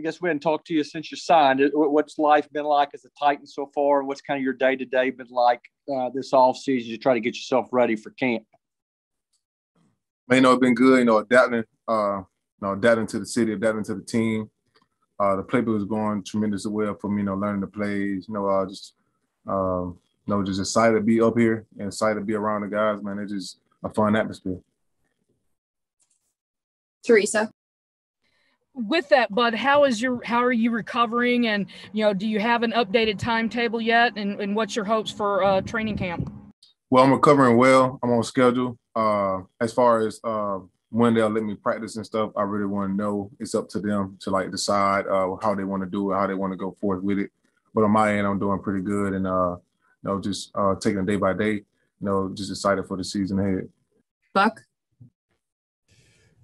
I guess we hadn't talked to you since you signed. What's life been like as a Titan so far? What's kind of your day to day been like uh, this off season to try to get yourself ready for camp? Man, you know, it's been good. You know, adapting, uh, you know, adapting to the city, adapting to the team. Uh, the playbook is going tremendously well for me. You know, learning the plays. You know, uh, just uh, you know, just excited to be up here and excited to be around the guys. Man, it's just a fun atmosphere. Teresa with that bud how is your how are you recovering? And you know do you have an updated timetable yet? And, and what's your hopes for uh, training camp? Well i'm recovering well. I'm on schedule. Uh, as far as uh, when they'll let me practice and stuff i really want to know. It's up to them to like decide uh, how they want to do it how they want to go forth with it. But on my end i'm doing pretty good and uh you know just uh taking it day by day you know just excited for the season ahead. Buck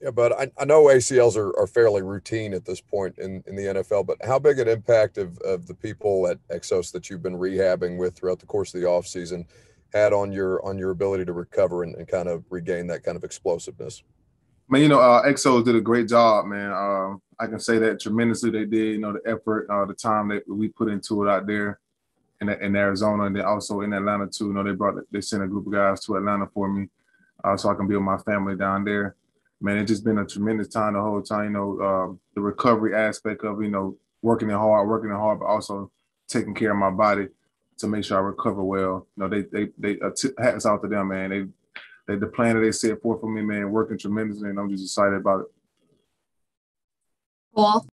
yeah, but I, I know ACLs are, are fairly routine at this point in, in the NFL, but how big an impact of, of the people at Exos that you've been rehabbing with throughout the course of the offseason had on your on your ability to recover and, and kind of regain that kind of explosiveness? Man, you know, uh, Exos did a great job, man. Uh, I can say that tremendously. They did, you know, the effort, uh, the time that we put into it out there in, in Arizona, and then also in Atlanta too. You know, they brought they sent a group of guys to Atlanta for me, uh, so I can be with my family down there man, it's just been a tremendous time the whole time. You know, uh, the recovery aspect of you know working it hard, working it hard, but also taking care of my body to make sure I recover well. You know, they they they uh, t- hats out to them, man. They they the plan that they set forth for me, man, working tremendously, and I'm just excited about it. Paul.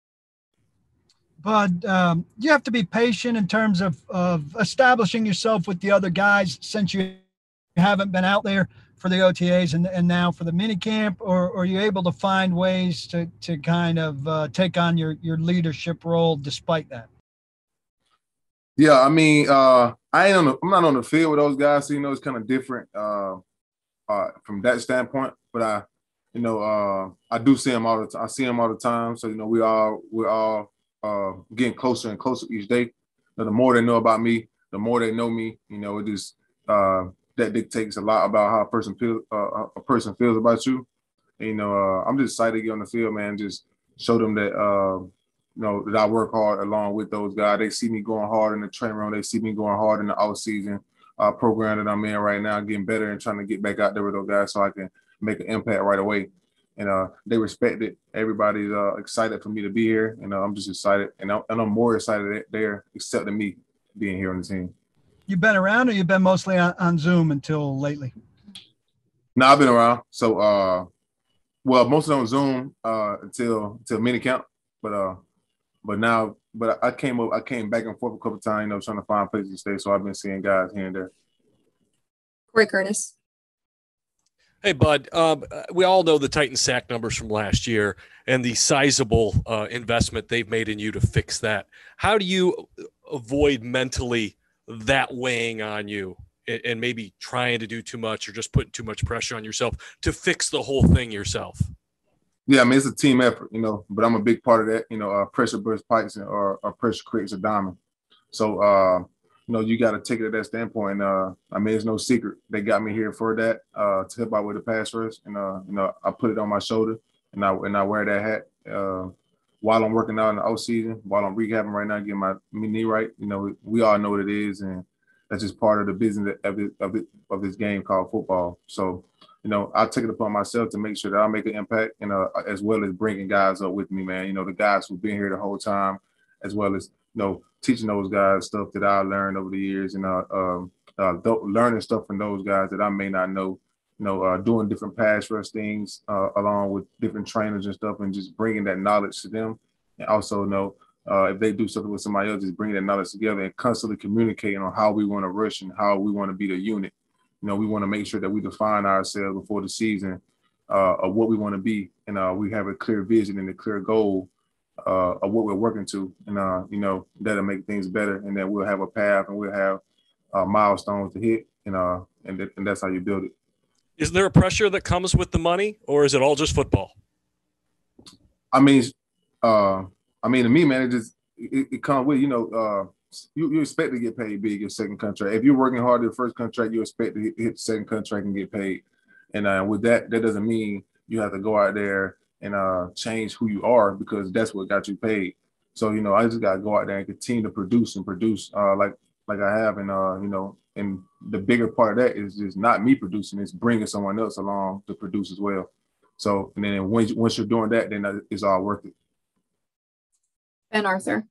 But um, you have to be patient in terms of, of establishing yourself with the other guys since you haven't been out there for the OTAs and, and now for the mini camp, or, or are you able to find ways to, to kind of uh, take on your, your leadership role despite that? Yeah, I mean, uh, I ain't on the, I'm not on the field with those guys, so you know it's kind of different uh, uh, from that standpoint. But I, you know, uh, I do see them all the time. I see them all the time, so you know we all we're all uh, getting closer and closer each day. the more they know about me, the more they know me. You know, it just that dictates a lot about how a person feels uh, a person feels about you. And, you know, uh, I'm just excited to get on the field, man. Just show them that uh, you know that I work hard along with those guys. They see me going hard in the training room. They see me going hard in the off season uh, program that I'm in right now, getting better and trying to get back out there with those guys so I can make an impact right away. And uh, they respect it. Everybody's uh, excited for me to be here, and uh, I'm just excited, and I'm, and I'm more excited that they're accepting me being here on the team you been around or you've been mostly on, on Zoom until lately? No, I've been around. So, uh, well, mostly on Zoom uh, until until mini camp, but uh, but now, but I came up, I came back and forth a couple times, you know, trying to find places to stay. So I've been seeing guys here and there. Corey Curtis. Hey, Bud. Um, we all know the Titan sack numbers from last year and the sizable uh, investment they've made in you to fix that. How do you avoid mentally that weighing on you and maybe trying to do too much or just putting too much pressure on yourself to fix the whole thing yourself? Yeah, I mean it's a team effort, you know, but I'm a big part of that. You know, uh, pressure bursts pipes or, or pressure creates a diamond. So, uh, you know, you got to take it at that standpoint. Uh, I mean, it's no secret they got me here for that uh, to help out with the pass rush, and uh, you know, I put it on my shoulder and I and I wear that hat. While I'm working out in the off season, while I'm rehabbing right now, getting my knee right. You know, we all know what it is, and that's just part of the business of it, of it, of this game called football. So, you know, I take it upon myself to make sure that I make an impact, and uh, as well as bringing guys up with me, man. You know, the guys who've been here the whole time, as well as you know, teaching those guys stuff that I learned over the years, and uh, um, uh, learning stuff from those guys that I may not know you know, uh, doing different pass rush things uh, along with different trainers and stuff, and just bringing that knowledge to them. And also, you know, uh, if they do something with somebody else, just bringing that knowledge together and constantly communicating on how we want to rush and how we want to be the unit. You know, we want to make sure that we define ourselves before the season uh, of what we want to be, and uh, we have a clear vision and a clear goal uh, of what we're working to, and you know that'll make things better, and that we'll have a path and we'll have milestones to hit, and and, th- and that's how you build it. Is there a pressure that comes with the money, or is it all just football? I mean, uh, I mean, to me, man, it just it, it comes with you know, uh, you, you expect to get paid big your second contract. If you're working hard your first contract, you expect to hit, hit the second contract and get paid. And uh, with that, that doesn't mean you have to go out there and uh, change who you are because that's what got you paid. So you know, I just gotta go out there and continue to produce and produce uh, like like I have, and uh, you know, and the bigger part of that is just not me producing; it's bringing someone else along to produce as well. So, and then once once you're doing that, then it's all worth it. Ben Arthur.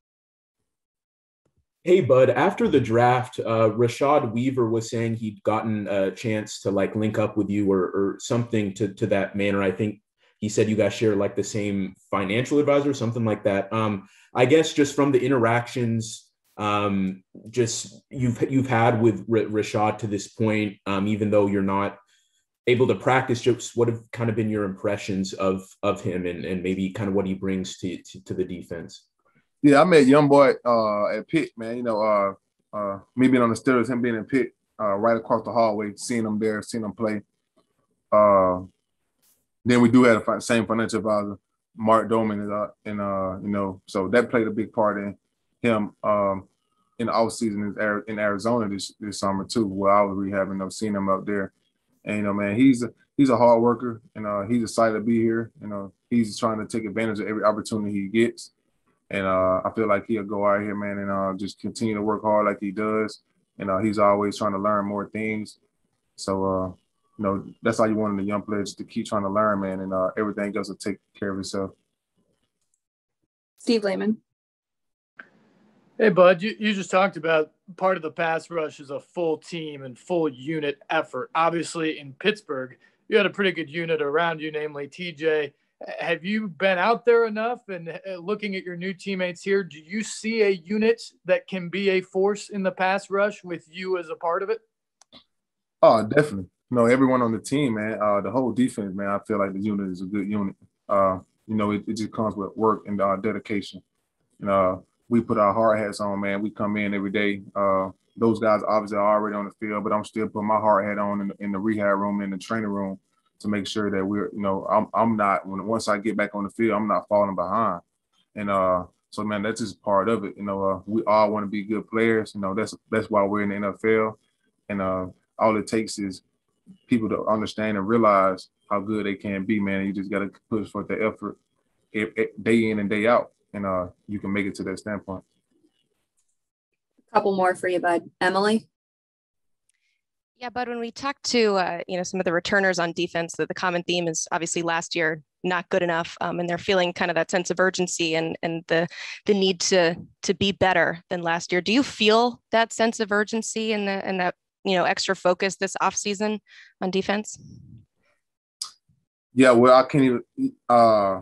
Hey, bud. After the draft, uh, Rashad Weaver was saying he'd gotten a chance to like link up with you or, or something to, to that manner. I think he said you guys share like the same financial advisor, something like that. Um, I guess just from the interactions, um, just you've you've had with R- Rashad to this point, um, even though you're not able to practice, just what have kind of been your impressions of of him and, and maybe kind of what he brings to, to, to the defense? Yeah, I met young boy uh, at Pitt, man. You know, uh, uh, me being on the Steelers, him being in Pitt, uh, right across the hallway, seeing him there, seeing him play. Uh, then we do have the same financial advisor, Mark Doman, uh, and uh, you know, so that played a big part in him um, in the off season in Arizona this this summer too, where I was rehabbing. I've seen him up there, and you know, man, he's a, he's a hard worker, and uh, he's excited to be here. You know, he's trying to take advantage of every opportunity he gets. And uh, I feel like he'll go out here, man, and uh, just continue to work hard like he does. And uh, he's always trying to learn more things. So, uh, you know, that's all you want in the young players to keep trying to learn, man, and uh, everything else will take care of itself. Steve Lehman. Hey, Bud, you, you just talked about part of the pass rush is a full team and full unit effort. Obviously, in Pittsburgh, you had a pretty good unit around you, namely TJ have you been out there enough and uh, looking at your new teammates here? Do you see a unit that can be a force in the pass rush with you as a part of it? Oh, definitely. No, everyone on the team, man. Uh, the whole defense, man. I feel like the unit is a good unit. Uh, you know, it, it, just comes with work and uh, dedication. You know, we put our hard hats on, man. We come in every day. Uh, those guys obviously are already on the field, but I'm still putting my hard hat on in the, in the rehab room, in the training room, to make sure that we're, you know, I'm I'm not when once I get back on the field, I'm not falling behind. And uh so man, that's just part of it. You know, uh, we all want to be good players. You know, that's that's why we're in the NFL. And uh all it takes is people to understand and realize how good they can be, man. You just gotta push for the effort day in and day out. And uh you can make it to that standpoint. A couple more for you, bud. Emily. Yeah, but when we talk to uh, you know some of the returners on defense, the, the common theme is obviously last year not good enough, um, and they're feeling kind of that sense of urgency and and the the need to to be better than last year. Do you feel that sense of urgency and the and that you know extra focus this off season on defense? Yeah, well, I can't even. Uh,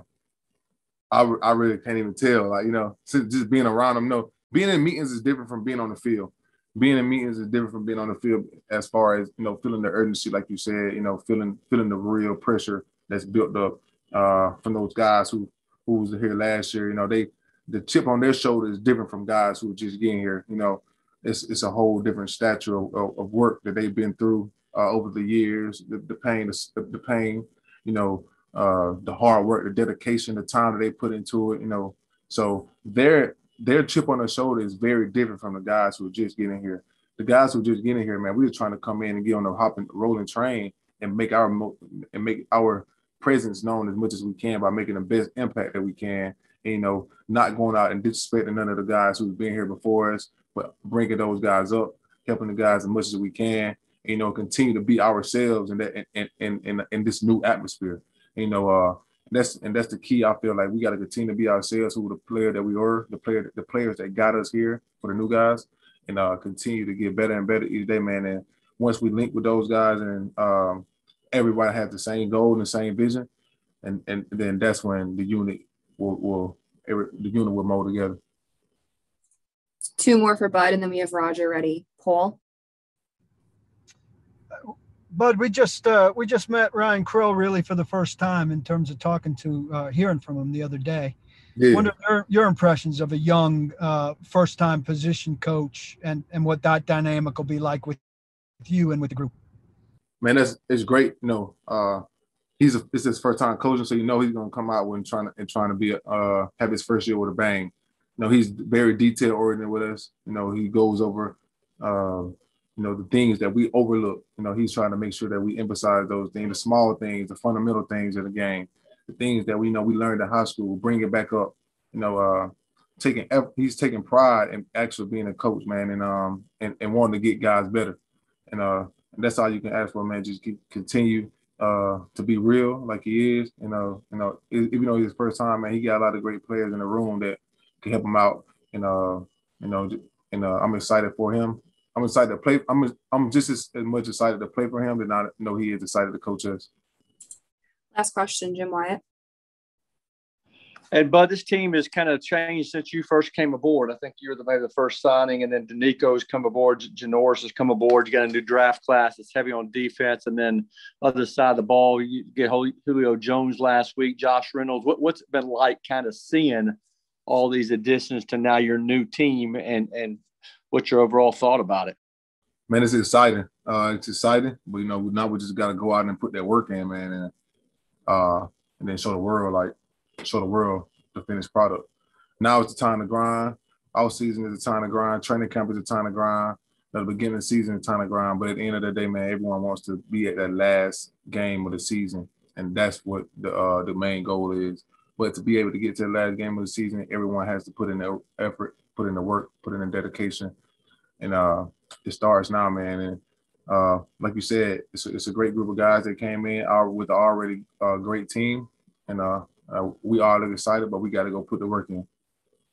I I really can't even tell. Like you know, just being around them. No, being in meetings is different from being on the field being in meetings is different from being on the field as far as you know feeling the urgency like you said you know feeling feeling the real pressure that's built up uh, from those guys who who was here last year you know they the chip on their shoulder is different from guys who are just getting here you know it's it's a whole different stature of, of work that they've been through uh, over the years the, the pain the, the pain you know uh, the hard work the dedication the time that they put into it you know so they're their chip on their shoulder is very different from the guys who are just getting here. The guys who are just getting here, man, we are trying to come in and get on the hopping rolling train and make our and make our presence known as much as we can by making the best impact that we can. And, you know, not going out and disrespecting none of the guys who've been here before us, but bringing those guys up, helping the guys as much as we can. And, you know, continue to be ourselves in that in in in, in this new atmosphere. You know, uh, that's and that's the key. I feel like we got to continue to be ourselves, who the player that we were, the player, the players that got us here for the new guys, and uh, continue to get better and better each day, man. And once we link with those guys, and um, everybody has the same goal and the same vision, and and then that's when the unit will will every, the unit will mold together. Two more for Bud, and then we have Roger ready. Paul. Bud, we just uh, we just met Ryan Crow really for the first time in terms of talking to uh, hearing from him the other day. Yeah. What are your, your impressions of a young uh, first time position coach and and what that dynamic will be like with, with you and with the group? Man, that's it's great. You know, uh, he's a, it's his first time coaching, so you know he's gonna come out when trying to and trying to be uh have his first year with a bang. You know, he's very detail oriented with us. You know, he goes over. Uh, you know, the things that we overlook. You know, he's trying to make sure that we emphasize those things, the small things, the fundamental things of the game, the things that we know we learned in high school, bring it back up. You know, uh, taking he's taking pride in actually being a coach, man, and um and, and wanting to get guys better. And uh and that's all you can ask for, man. Just keep, continue uh to be real like he is. You know, you know, even though his first time, man, he got a lot of great players in the room that can help him out. And uh, you know, and uh, I'm excited for him. I'm excited to play. I'm I'm just as, as much excited to play for him than I know he is excited to coach us. Last question, Jim Wyatt. And Bud, this team has kind of changed since you first came aboard. I think you were the, maybe the first signing, and then Denico's come aboard. Janoris has come aboard. You got a new draft class that's heavy on defense, and then other side of the ball, you get Julio Jones last week, Josh Reynolds. What, what's it been like, kind of seeing all these additions to now your new team, and and what's your overall thought about it? Man, it's exciting. Uh, it's exciting, but you know, now we just got to go out and put that work in, man, and uh, and then show the world like show the world the finished product. Now it's the time to grind. All season is the time to grind. Training camp is the time to grind. At the beginning of the season is time to grind. But at the end of the day, man, everyone wants to be at that last game of the season, and that's what the uh, the main goal is. But to be able to get to the last game of the season, everyone has to put in the effort, put in the work, put in the dedication, and uh, it starts now, man. And uh, like you said, it's a, it's a great group of guys that came in uh, with an already uh, great team, and uh, uh, we all are excited, but we got to go put the work in.